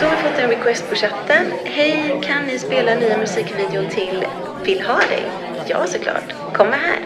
Då har vi fått en request på chatten. Hej, kan ni spela nya musikvideon till Vill ha dig? Ja, såklart. Kommer här.